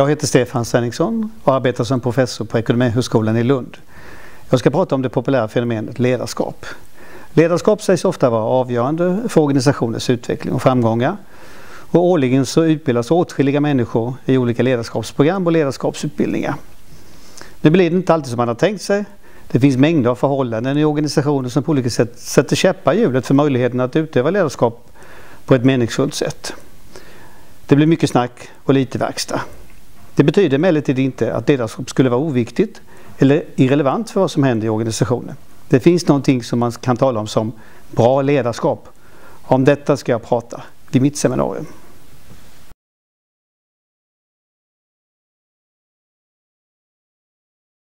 Jag heter Stefan Svenningsson och arbetar som professor på Ekonomihögskolan i Lund. Jag ska prata om det populära fenomenet ledarskap. Ledarskap sägs ofta vara avgörande för organisationers utveckling och framgångar. Och årligen så utbildas åtskilliga människor i olika ledarskapsprogram och ledarskapsutbildningar. Nu blir det inte alltid som man har tänkt sig. Det finns mängder av förhållanden i organisationer som på olika sätt sätter käppar i hjulet för möjligheten att utöva ledarskap på ett meningsfullt sätt. Det blir mycket snack och lite verkstad. Det betyder emellertid inte att ledarskap skulle vara oviktigt eller irrelevant för vad som händer i organisationen. Det finns någonting som man kan tala om som bra ledarskap. Om detta ska jag prata vid mitt seminarium.